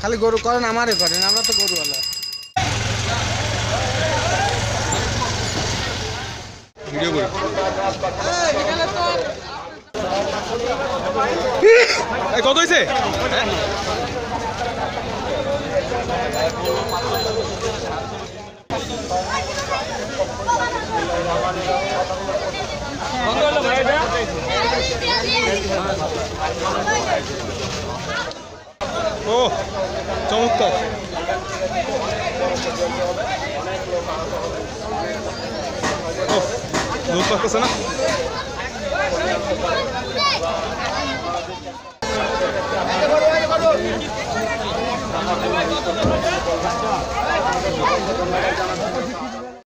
খালি গরু করেন আমারে করেন আমরা তো গরুওয়ালা। ভিডিও করি। কত হয়েছে ও চমৎকার। ও দুধ পাচ্ছে না?